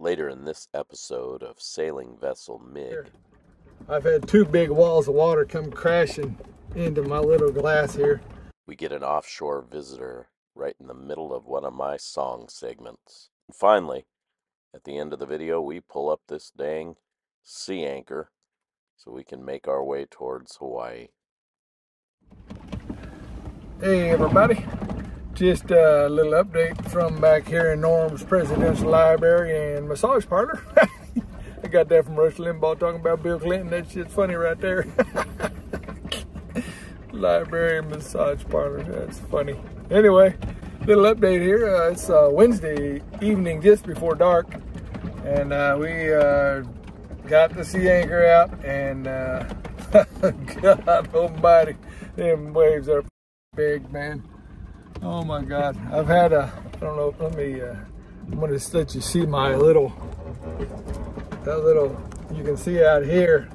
Later in this episode of Sailing Vessel MiG, I've had two big walls of water come crashing into my little glass here. we get an offshore visitor right in the middle of one of my song segments. And finally, at the end of the video, we pull up this dang sea anchor so we can make our way towards Hawaii. Hey everybody, just a little update from back here in Norm's Presidential Library and Massage Parlor. I got that from Rush Limbaugh talking about Bill Clinton. That shit's funny right there. Library and Massage Parlor, that's funny. Anyway, little update here. Uh, it's uh, Wednesday evening, just before dark, and uh, we uh, got the sea anchor out, and uh, God almighty, them waves are big, man. Oh my God. I've had a, I don't know, let me, uh, I'm going to let you see my little, that little, you can see out here,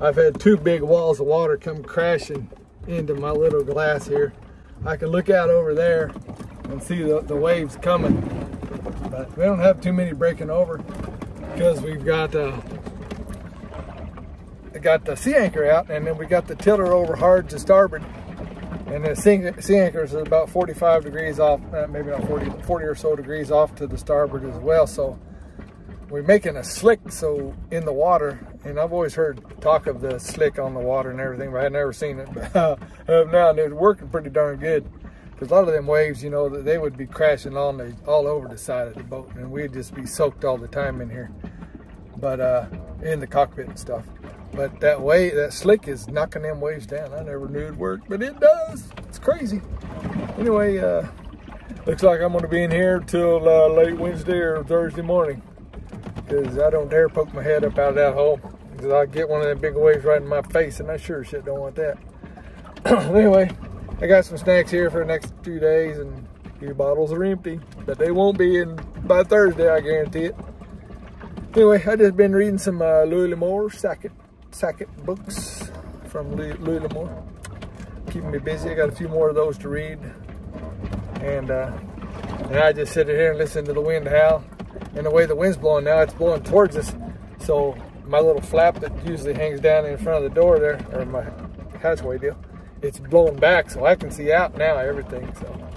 I've had two big walls of water come crashing into my little glass here. I can look out over there and see the, the waves coming, but we don't have too many breaking over because we've got, uh, got the sea anchor out and then we got the tiller over hard to starboard and the sea, sea anchor is about 45 degrees off, uh, maybe not 40, 40 or so degrees off to the starboard as well. So we're making a slick so in the water, and I've always heard talk of the slick on the water and everything, but I've never seen it. But now and it's working pretty darn good. Because a lot of them waves, you know, they would be crashing on the all over the side of the boat, and we'd just be soaked all the time in here. But uh, in the cockpit and stuff. But that way, that slick is knocking them waves down. I never knew it worked, but it does. It's crazy. Anyway, uh, looks like I'm going to be in here till uh, late Wednesday or Thursday morning. Because I don't dare poke my head up out of that hole. Because I'll get one of them big waves right in my face, and I sure shit don't want that. anyway, I got some snacks here for the next few days, and a few bottles are empty. But they won't be in by Thursday, I guarantee it. Anyway, I just been reading some uh, Louis L'Amour Sackett Sackett books from Louis, L'Amour. Keeping me busy. I got a few more of those to read. And, uh, and I just sit here and listen to the wind howl. And the way the wind's blowing now, it's blowing towards us. So my little flap that usually hangs down in front of the door there, or my hatchway deal, it's blowing back so I can see out now everything. So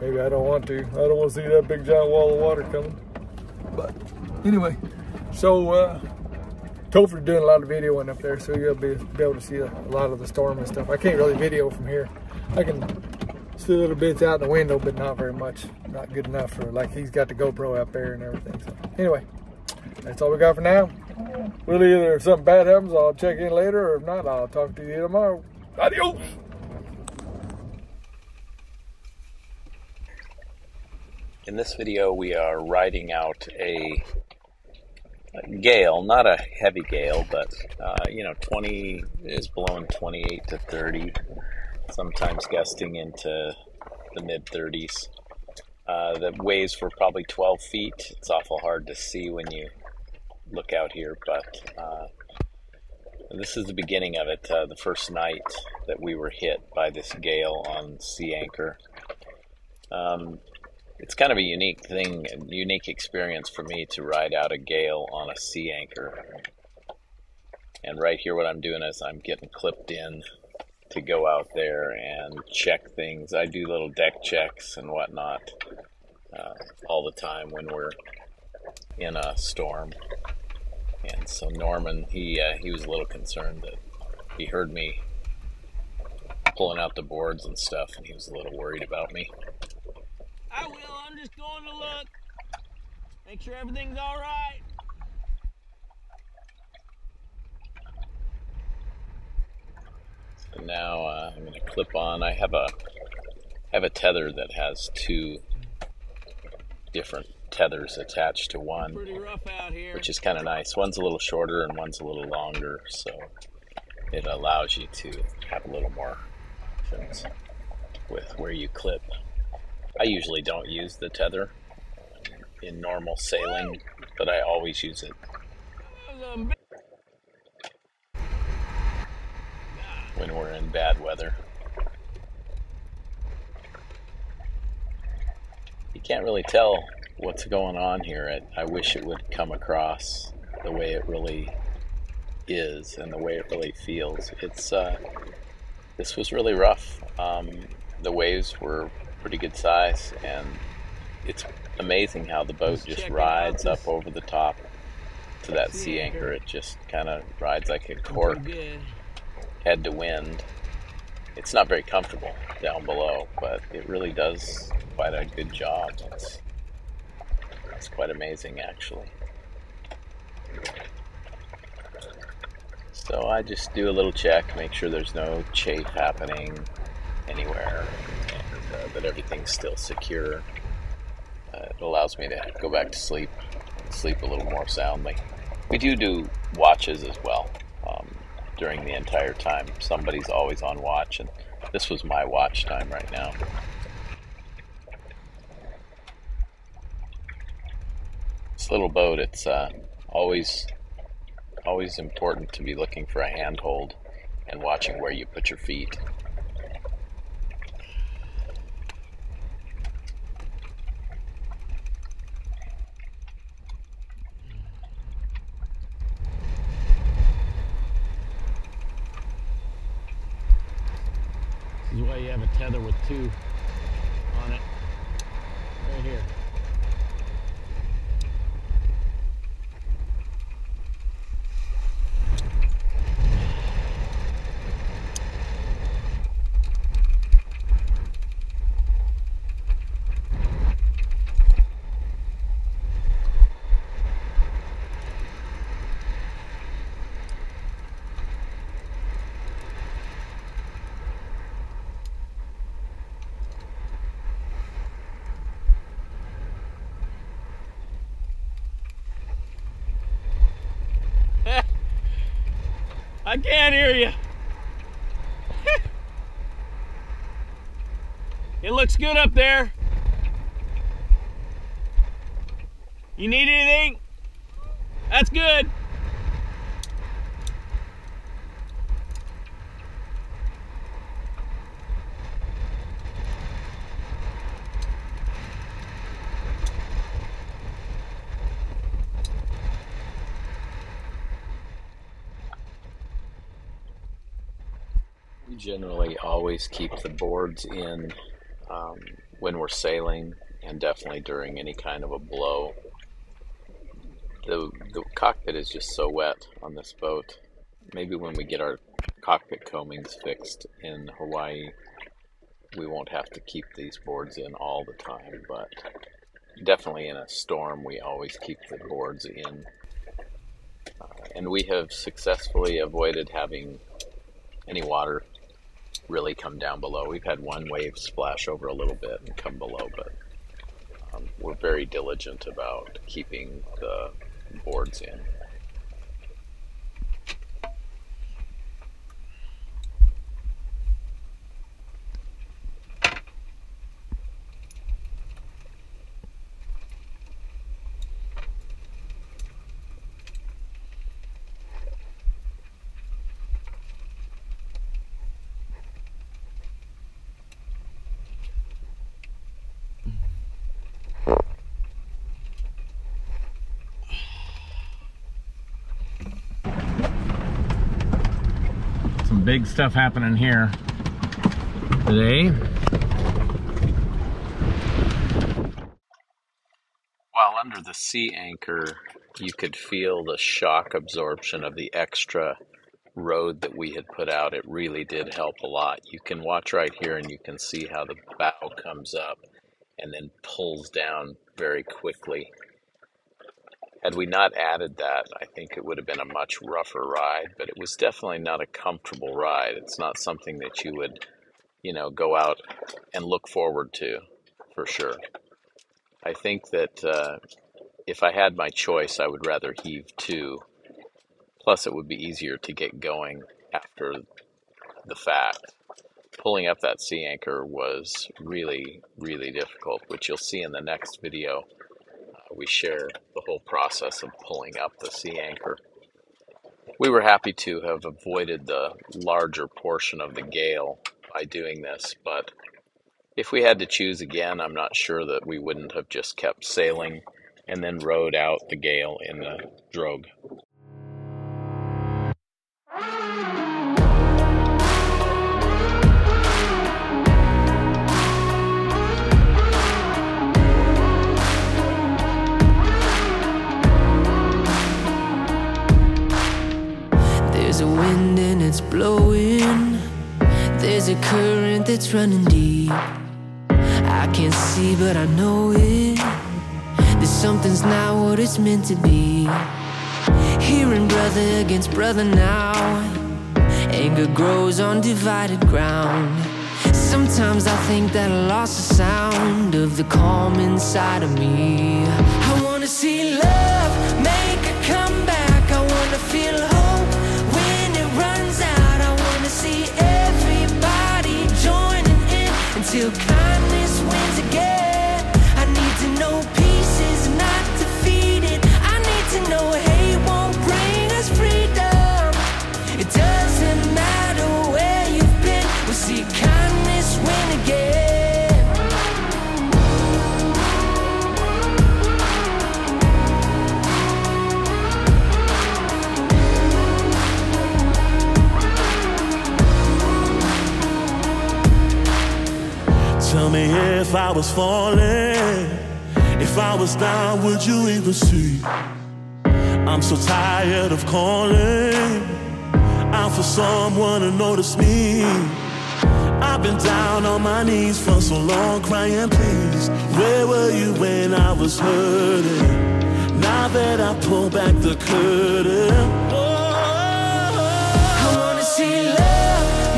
maybe I don't want to. I don't want to see that big giant wall of water coming. But anyway, so uh, Topher's doing a lot of videoing up there, so you'll be, be able to see a, a, lot of the storm and stuff. I can't really video from here. I can see little bits out the window, but not very much. Not good enough for, like, he's got the GoPro out there and everything. So, anyway, that's all we got for now. We'll either, if something bad happens, I'll check in later, or if not, I'll talk to you tomorrow. Adios! In this video, we are riding out a gale, not a heavy gale, but uh, you know, 20 is blowing 28 to 30, sometimes gusting into the mid 30s. Uh, the waves were probably 12 feet. It's awful hard to see when you look out here, but uh, this is the beginning of it. Uh, the first night that we were hit by this gale on Sea Anchor. Um, it's kind of a unique thing, a unique experience for me to ride out a gale on a sea anchor. And right here, what I'm doing is I'm getting clipped in to go out there and check things. I do little deck checks and whatnot uh, all the time when we're in a storm. And so Norman, he uh, he was a little concerned that he heard me pulling out the boards and stuff, and he was a little worried about me. I will. I'm just going to look. Make sure everything's all right. So now uh, I'm going to clip on. I have a have a tether that has two different tethers attached to one, which is kind of nice. One's a little shorter and one's a little longer, so it allows you to have a little more options with where you clip. I usually don't use the tether in normal sailing, but I always use it when we're in bad weather. You can't really tell what's going on here. I, wish it would come across the way it really is and the way it really feels. It's uh, this was really rough. Um, the waves were pretty good size, and it's amazing how the boat just rides up over the top to that sea anchor. It just kind of rides like a cork, head to wind. It's not very comfortable down below, but it really does quite a good job. It's, it's quite amazing, actually. So I just do a little check, make sure there's no chafe happening anywhere, that everything's still secure. Uh, it allows me to go back to sleep, sleep a little more soundly. We do do watches as well um, during the entire time. Somebody's always on watch, and this was my watch time right now. This little boat, it's uh, always always important to be looking for a handhold and watching where you put your feet. This is why you have a tether with two on it. Right here. I can't hear you. it looks good up there. You need anything? That's good. We generally always keep the boards in um, when we're sailing and definitely during any kind of a blow. The, the cockpit is just so wet on this boat. Maybe when we get our cockpit coamings fixed in Hawaii, we won't have to keep these boards in all the time, but definitely in a storm, we always keep the boards in. Uh, and we have successfully avoided having any water really come down below. We've had one wave splash over a little bit and come below, but um, we're very diligent about keeping the boards in. Some big stuff happening here today. While under the sea anchor, you could feel the shock absorption of the extra rode that we had put out. It really did help a lot. You can watch right here and you can see how the bow comes up and then pulls down very quickly. Had we not added that, I think it would have been a much rougher ride, but it was definitely not a comfortable ride. It's not something that you would, you know, go out and look forward to for sure. I think that uh, if I had my choice, I would rather heave to. Plus, it would be easier to get going after the fact. Pulling up that sea anchor was really, really difficult, which you'll see in the next video. We share the whole process of pulling up the sea anchor. We were happy to have avoided the larger portion of the gale by doing this, but if we had to choose again, I'm not sure that we wouldn't have just kept sailing and then rode out the gale in the drogue. Current that's running deep. I can't see, but I know it. That something's not what it's meant to be. Hearing brother against brother now. Anger grows on divided ground. Sometimes I think that I lost the sound of the calm inside of me. I wanna see love make a comeback. I wanna feel been down on my knees for so long, crying, please. Where were you when I was hurting? Now that I pull back the curtain, oh, I wanna see love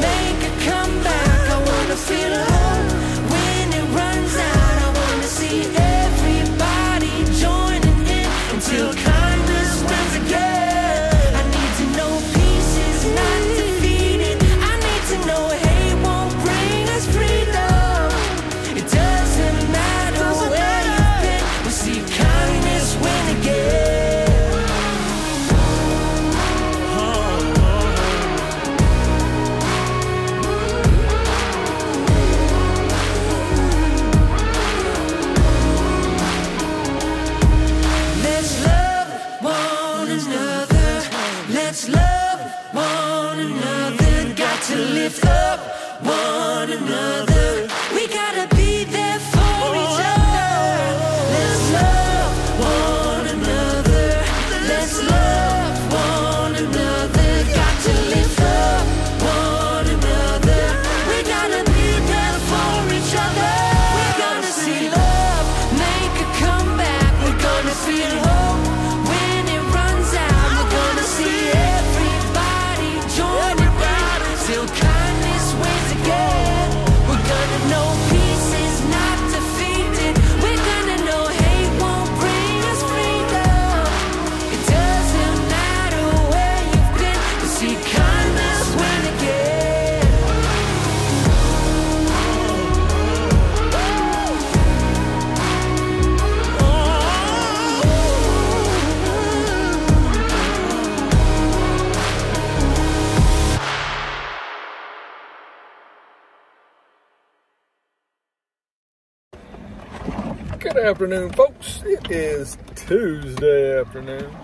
afternoon, folks. It is Tuesday afternoon.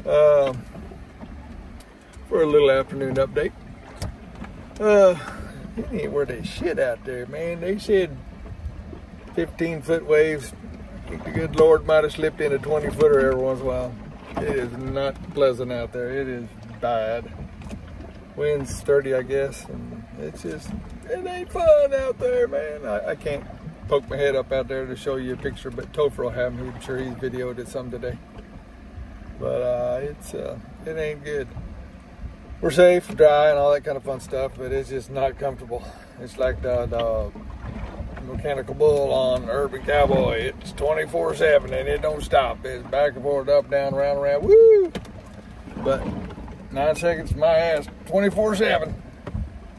Um, for a little afternoon update. Uh, it ain't worth a shit out there, man. They said 15 foot waves. The good Lord might have slipped in a 20 footer every once in a while. It is not pleasant out there. It is bad. Wind's 30, I guess, and it's just, it ain't fun out there, man. I, I can't poke my head up out there to show you a picture, but Topher will have him. I'm sure he's videoed it some today. But uh, it's uh, it ain't good. We're safe, dry, and all that kind of fun stuff, but it's just not comfortable. It's like the, the mechanical bull on Urban Cowboy. It's 24/7 and it don't stop. It's back and forth, up, down, round, around. Woo! But nine seconds, my ass, 24/7.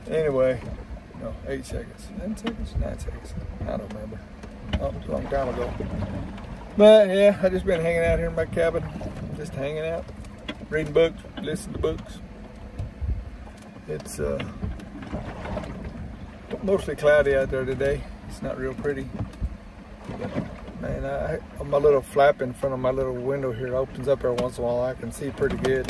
Anyway, no, eight seconds, ten seconds, nine seconds. I don't remember. Oh, it was a long time ago. But yeah, I just been hanging out here in my cabin, just hanging out, reading books, listening to books. It's uh, mostly cloudy out there today. It's not real pretty. Man, I, my little flap in front of my little window here opens up every once in a while. I can see pretty good.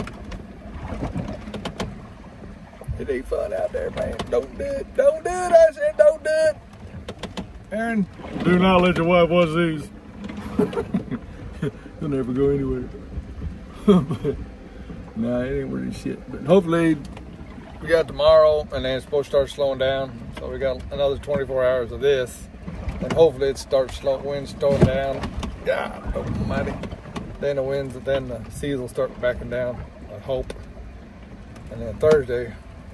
It ain't fun out there, man. Don't do it. Don't do it. I said don't do it. Aaron, do not let your wife watch these. You'll never go anywhere. but, nah, it ain't worth shit. But hopefully, we got tomorrow, and then it's supposed to start slowing down. So we got another 24 hours of this, and hopefully it starts slow, winds slowing down. God almighty. Then the winds, then the seas will start backing down. I hope. And then Thursday,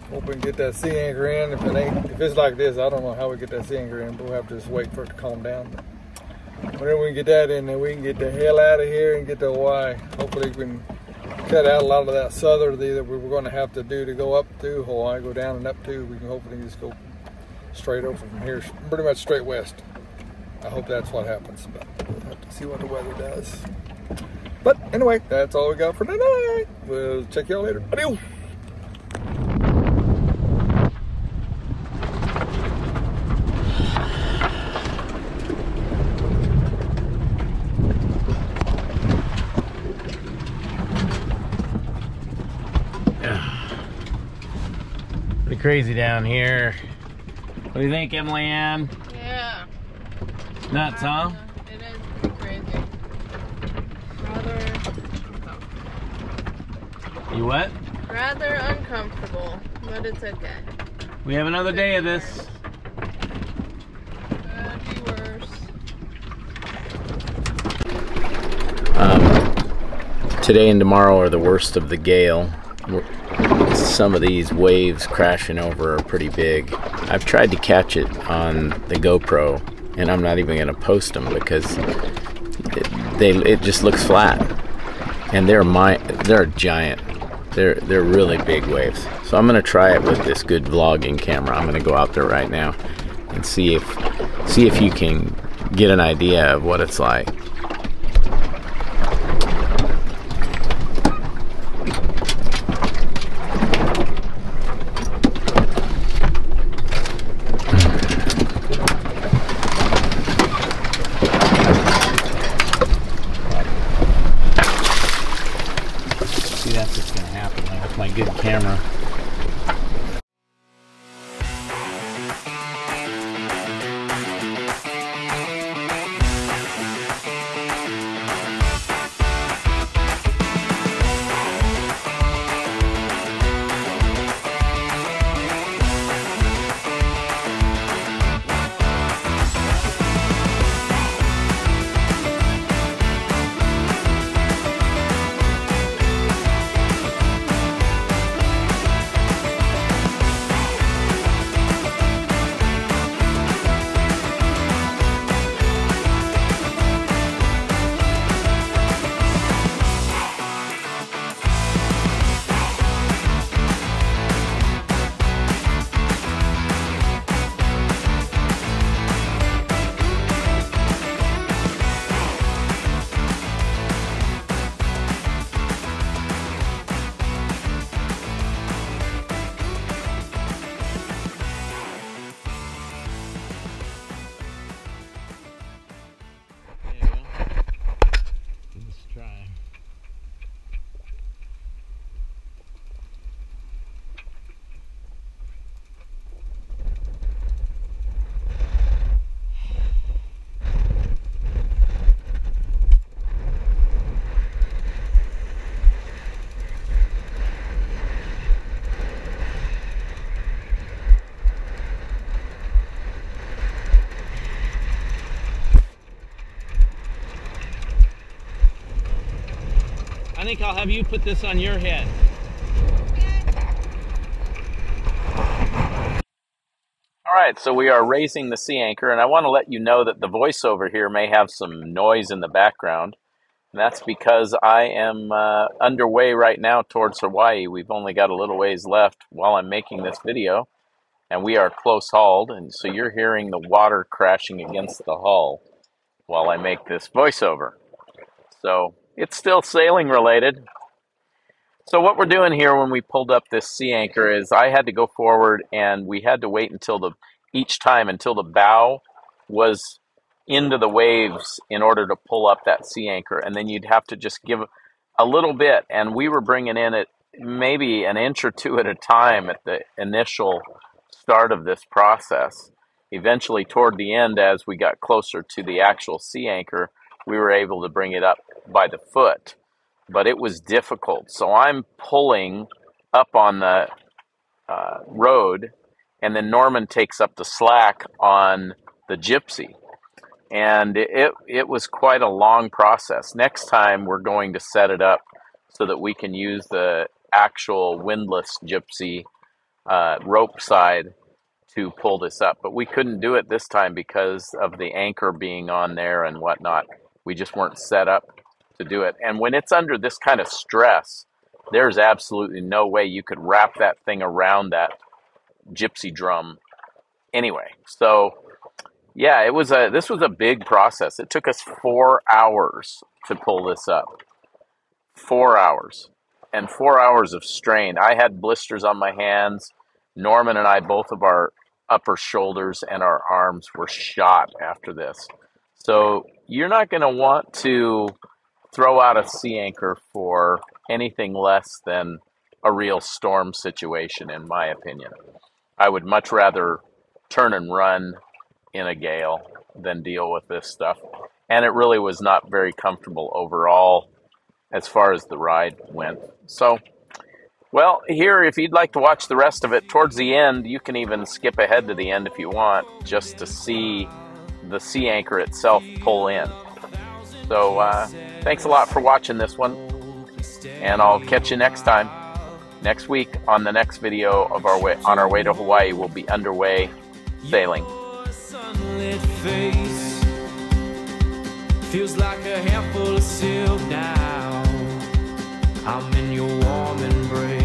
hope we can get that sea anchor in. If it ain't, if it's like this, I don't know how we get that sea anchor in, but we'll have to just wait for it to calm down. Whenever we can get that in, then we can get the hell out of here and get to Hawaii. Hopefully we can cut out a lot of that southerly that we were going to have to do to go up to Hawaii, go down and up to. We can hopefully just go straight over from here, pretty much straight west. I hope that's what happens, but we'll have to see what the weather does. But anyway, that's all we got for tonight. We'll check y'all later. Adios. Pretty crazy down here. What do you think, Emily Ann? Yeah. Nuts, huh? It is pretty crazy. Rather, You what? rather uncomfortable, but it's okay. We have another day of this. Could be worse. Um, today and tomorrow are the worst of the gale. We're- Some of these waves crashing over are pretty big. I've tried to catch it on the GoPro, and I'm not even going to post them because it, they it just looks flat, and they're my they're giant. They're they're really big waves. So I'm going to try it with this good vlogging camera. I'm going to go out there right now and see if see if you can get an idea of what it's like. Think I'll have you put this on your head. All right, so we are raising the sea anchor, and I want to let you know that the voiceover here may have some noise in the background. And that's because I am uh, underway right now towards Hawaii. We've only got a little ways left while I'm making this video, and we are close hauled, and so you're hearing the water crashing against the hull while I make this voiceover. So it's still sailing related. So what we're doing here when we pulled up this sea anchor is I had to go forward and we had to wait until the each time until the bow was into the waves in order to pull up that sea anchor. And then you'd have to just give a little bit. And we were bringing in it maybe an inch or two at a time at the initial start of this process. Eventually, toward the end, as we got closer to the actual sea anchor, we were able to bring it up by the foot. But it was difficult. So I'm pulling up on the uh, rode, and then Norman takes up the slack on the gypsy. And it, it was quite a long process. Next time, we're going to set it up so that we can use the actual windlass gypsy uh, rope side to pull this up. But we couldn't do it this time because of the anchor being on there and whatnot. We just weren't set up to do it. And when it's under this kind of stress, there's absolutely no way you could wrap that thing around that gypsy drum anyway. So yeah, it was a this was a big process. It took us 4 hours to pull this up. 4 hours. And 4 hours of strain. I had blisters on my hands. Norman and I both of our upper shoulders and our arms were shot after this. So you're not going to want to throw out a sea anchor for anything less than a real storm situation, in my opinion. I would much rather turn and run in a gale than deal with this stuff. And it really was not very comfortable overall as far as the ride went. So, well, here, if you'd like to watch the rest of it, towards the end, you can even skip ahead to the end if you want, just to see the sea anchor itself pull in. So, uh, thanks a lot for watching this one, and I'll catch you next time. Next week on the next video of our way on our way to Hawaii, we'll be underway sailing. feels like a handful of silk now. I'm in your warm embrace.